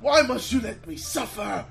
Why must you let me suffer?